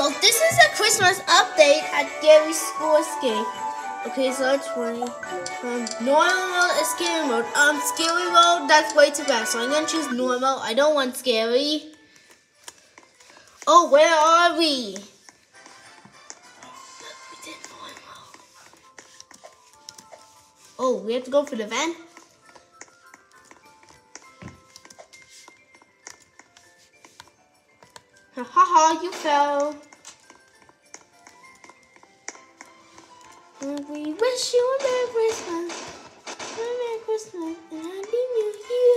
so this is a Christmas update at Garry's School Escape. Okay, so let's play. Um, normal mode is scary mode. Um, scary mode, that's way too fast. So I'm gonna choose normal. I don't want scary. Oh, where are we? Oh, we have to go for the van? Ha ha ha, you fell. And we wish you a Merry Christmas. A Merry Christmas and Happy New Year.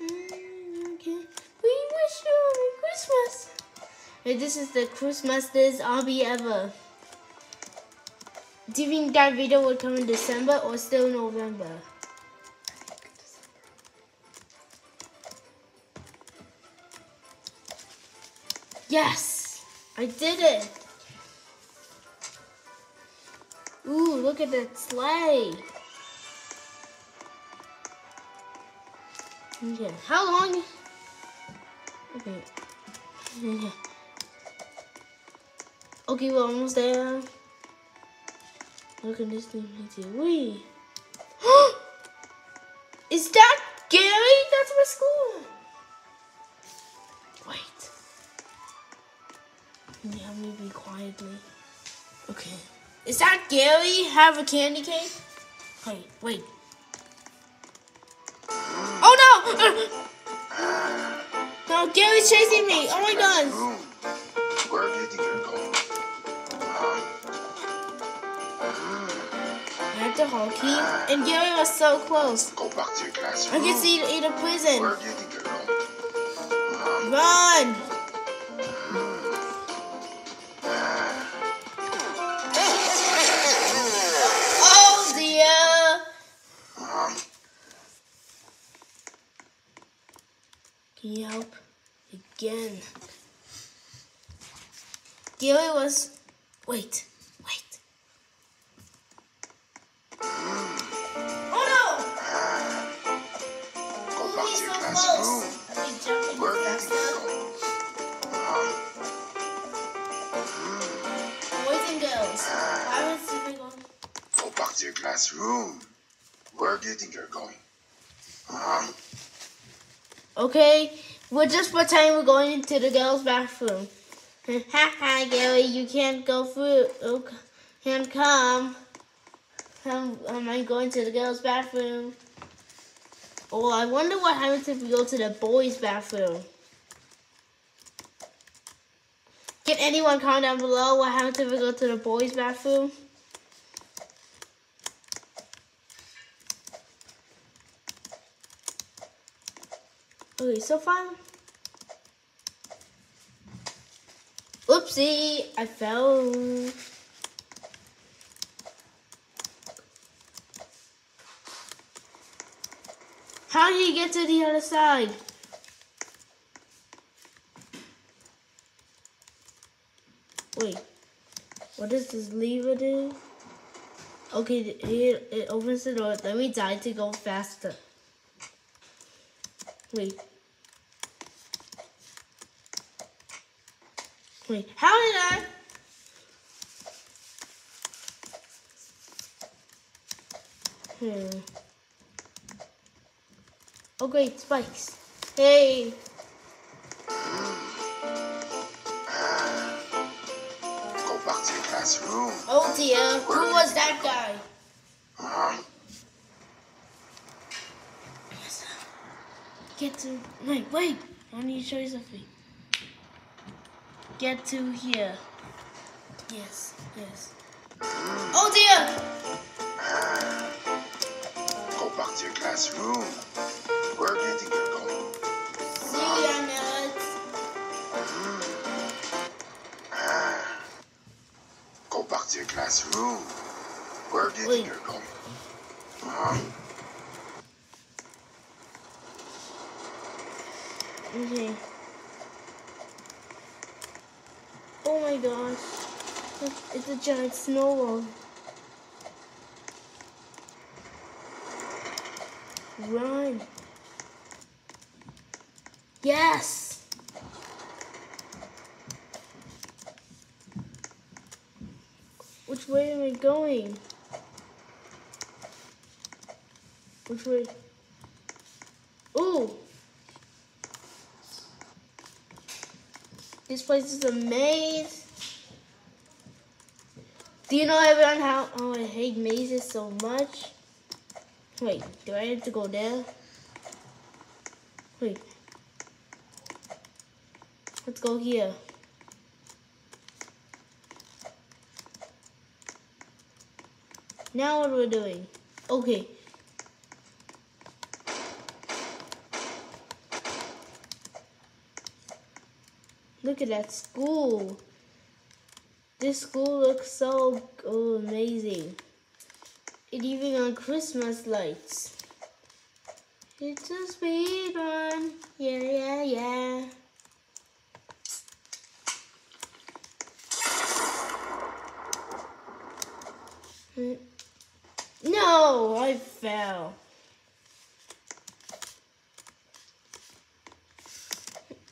Mm, Okay. We wish you a Merry Christmas. Hey, this is the Christmas zombie ever. Do you think that video will come in December or still November? Yes, I did it. Look at that sleigh. Okay, how long? Okay. Okay, we're almost there. Look at this thing right. Wee. Is that Garry? That's my school. Wait. Yeah, maybe quietly. Okay. Is that Garry? Have a candy cane? Wait, wait. Oh no! No, Garry's chasing me. Oh my god. Where do you think you're going? The hockey, and Garry was so close. Go back to your I can see in a prison. Where do you think you're going? Run! Again? Garry was. Wait, wait. Oh no! Go back He's to your so classroom. close. Are you Where do you fast think enough? you're going? Boys and girls, why was he going? Go back to your classroom. Where do you think you're going? Um, Okay, we're just pretending we're going into the girls' bathroom. Ha ha, Garry, you can't go through. Oh, can't come. Am, am I going to the girls' bathroom? Oh, I wonder what happens if we go to the boys' bathroom. Can anyone comment down below what happens if we go to the boys' bathroom? Okay, so far. Oopsie, I fell. How do you get to the other side? Wait, what does this lever do? Okay, it, it opens the door. Let me die to go faster. Wait. Wait, how did I? Hmm. Oh great, spikes. Hey. go back to your classroom. Oh dear, who was that guy? Get to wait, wait. I need to show you something. Get to here. Yes, yes. Oh dear! go back to your classroom. Where do you think you're going? See ya, nuts. Go back to your classroom. Where do you Wait. think you're going? Um, Okay. Oh my gosh. It's a giant snowball. Run. Yes! Which way am I going? Which way? Oh! This place is a maze. Do you know everyone how oh I hate mazes so much? Wait, do I have to go there? Wait. Let's go here. Now what are we're doing. Okay. Look at that school. This school looks so oh, amazing. It even on Christmas lights. It's a speed run. Yeah, yeah, yeah. Hmm. No, I fell.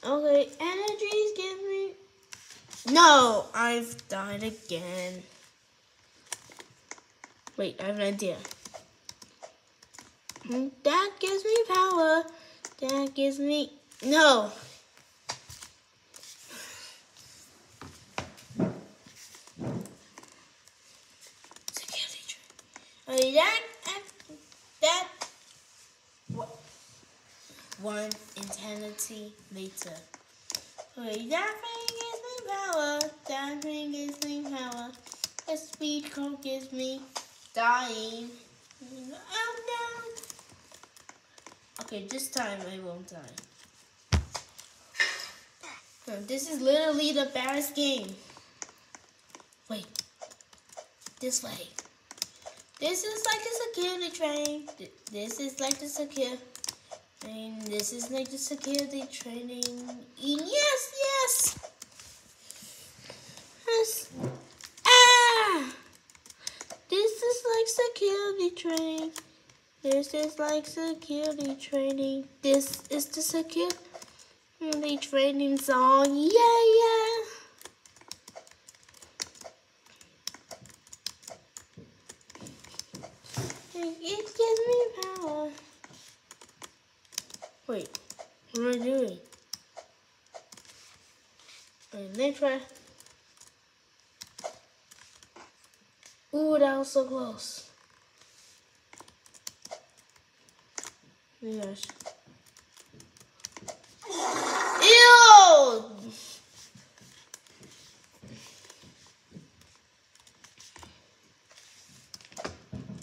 Okay, energies give me. No, I've died again. Wait, I have an idea. That gives me power. That gives me. No! Security that. That. One eternity later. Okay, that thing gives me power. That thing gives me power. A speed cone gives me dying. Oh no! Okay, this time I won't die. This is literally the best game. Wait. This way. This is like a security train. This is like the secure train. This is like the security training. And Yes, yes. Yes. Ah! This is like security training. This is like security training. This is the security training song. Yeah, yeah. It gives me power. Wait, what am I doing? Wait, next try. Ooh, that was so close. Yes. Ew!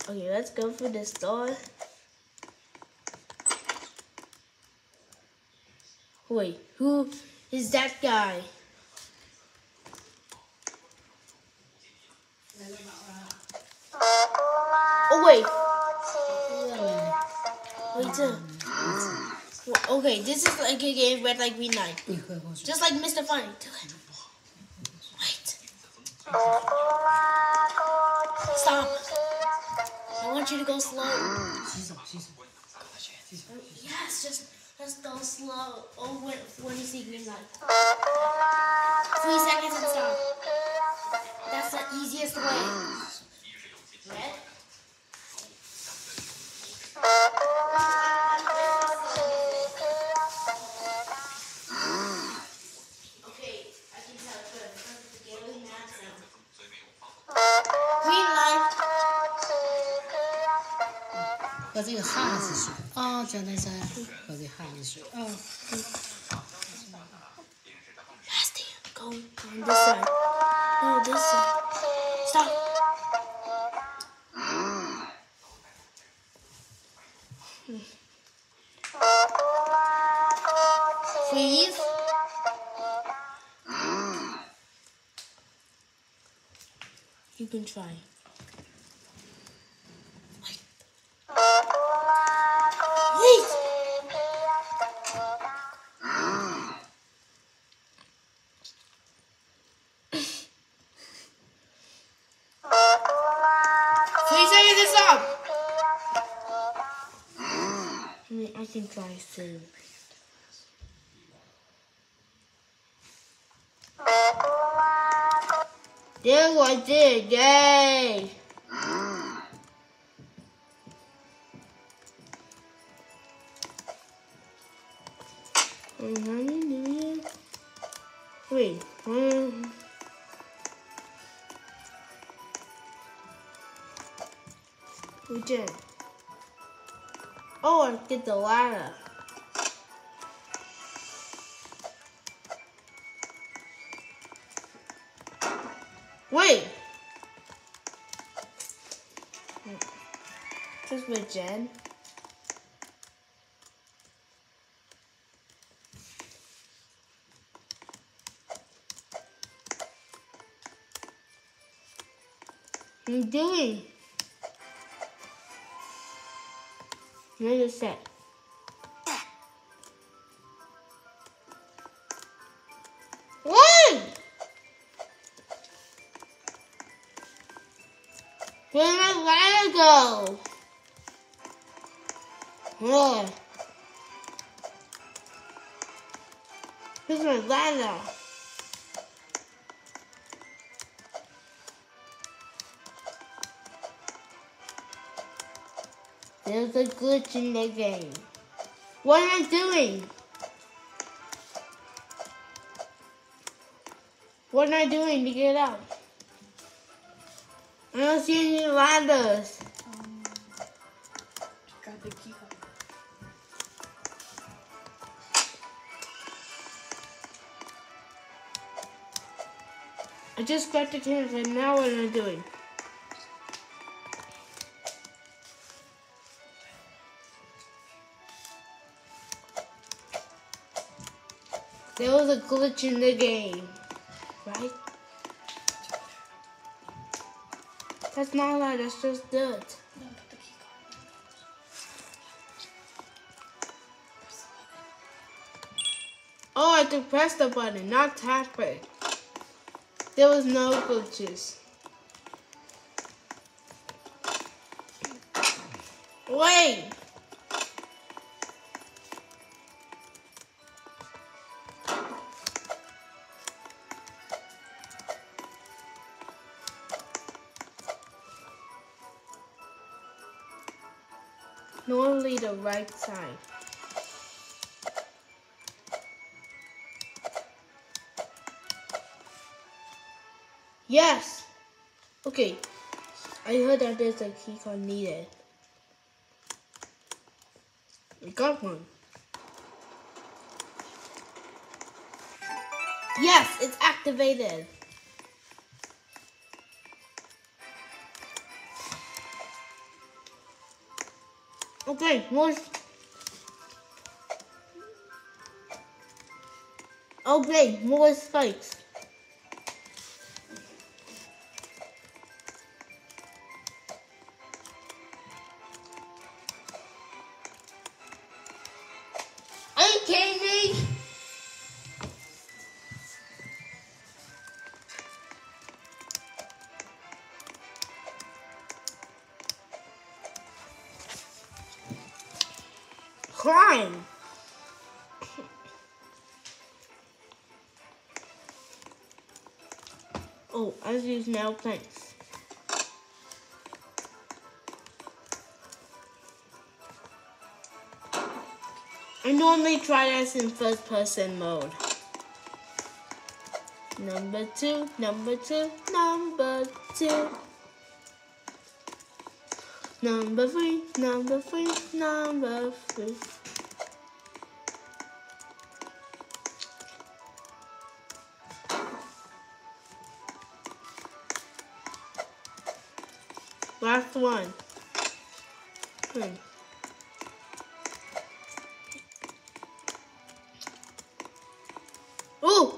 Okay, let's go for this door. Wait, who is that guy? Oh wait, wait. Uh, well, Okay, this is like a game where like we nine. Just like Mr. Funny. Do it. Wait. Stop. I want you to go slow. Yes, just just go slow. Oh, when when you see green light. Three seconds and stop. That's the easiest way. Red. 这个汉子水。哦，江南山喝这汉子水。哦， Nasty. Go on this side. No, this side. Stop. Freeze. You can try. Mean, I can try soon. There I did. Yay! Wait. um, We did. Oh, I get the ladder. Wait. Just with Jen. What are you doing? Wait a sec. Where did my go? Where? Where's my ladder? There's a glitch in the game. What am I doing? What am I doing to get out? I don't see any ladders. Got the key card. I just got the camera and now what am I doing? There was a glitch in the game, right? That's not that, that's just dirt. Oh, I could press the button, not tap it. There was no glitches. Wait! Normally the right side. Yes. Okay. I heard that there's a key card needed. I got one. Yes, it's activated. Okay, more. Okay, more spikes. I use nail planks. I normally try this in first person mode. Number two, number two, number two. Number three, number three, number three. Last one. Hmm. Ooh!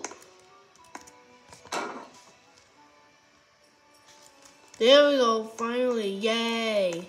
There we go, finally, yay!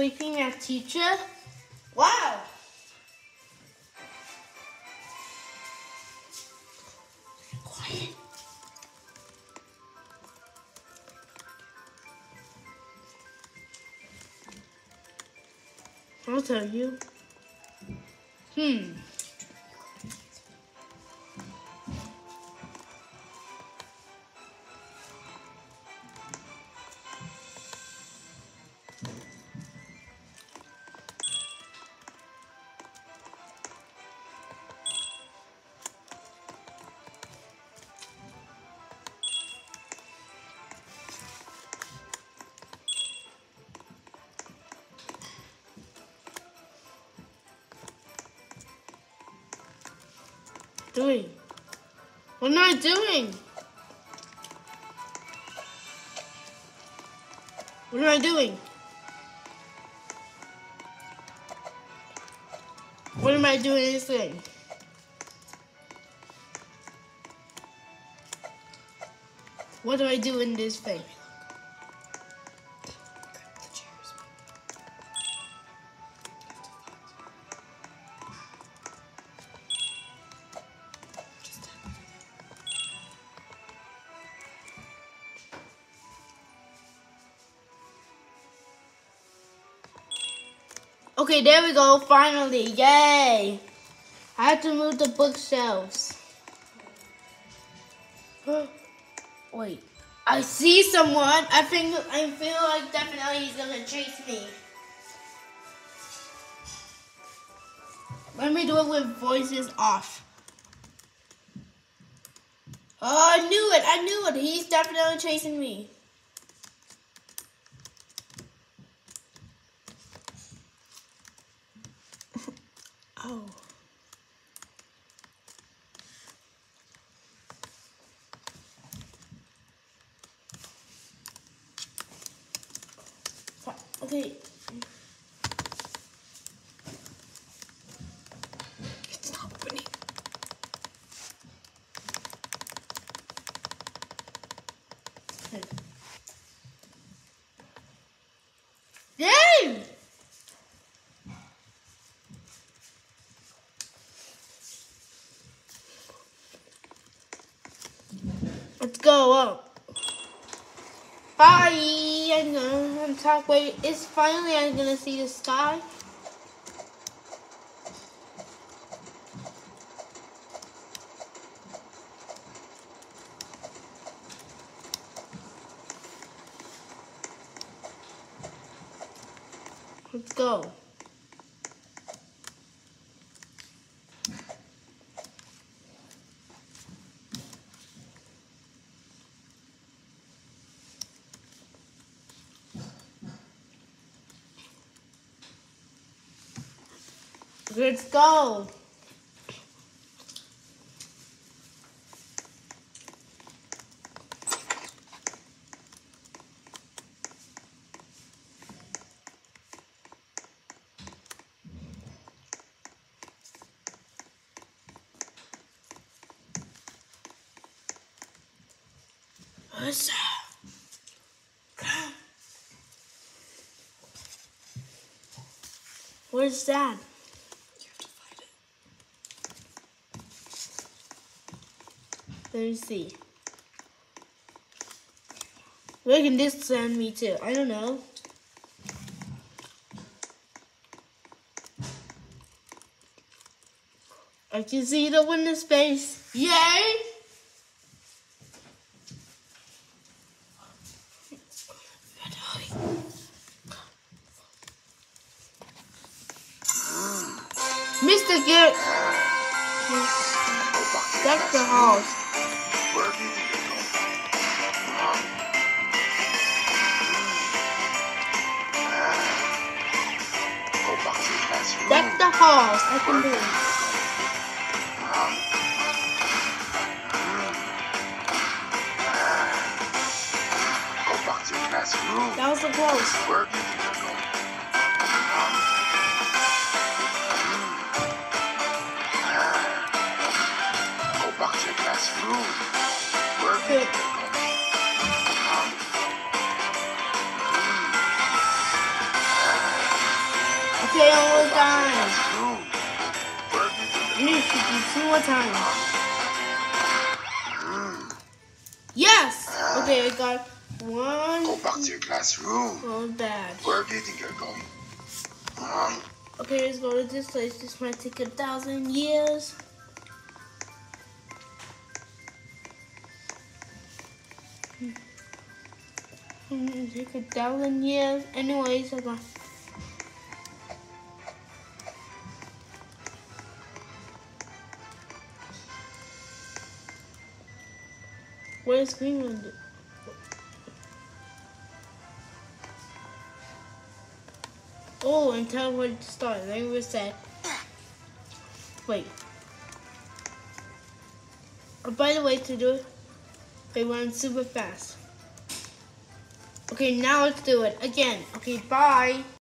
Sleeping at teacher? Wow. Quiet. I'll tell you. Hmm. Doing. What am I doing? What am I doing? What am I doing this thing? What do I do in this thing? Okay, there we go. Finally, yay! I have to move the bookshelves. Wait, I see someone. I think I feel like definitely he's gonna chase me. Let me do it with voices off. Oh, I knew it! I knew it! He's definitely chasing me. Oh. Okay. It's not opening. Yay! Let's go up. Bye. I'm gonna. Wait, it's finally I'm gonna see the sky. Let's go. Let's go. What's up? Where's Dad? You have to find Let me see. Where can this send me to? I don't know. I can see the window space. Yay! That's rude. That was the close. Work. Go back to classroom. Work. Okay, almost done. You more times. Yes! Okay, I got one. Go back to your classroom. Oh, bad. Where do you think you're going? Huh? Okay, let's go to this place. This might take a thousand years. Hmm, Take a thousand years. Anyways, I got. Where's Greenland? Tell where to start. Let me said, Wait. Oh, by the way, to do it, they run super fast. Okay, now let's do it again. Okay, bye.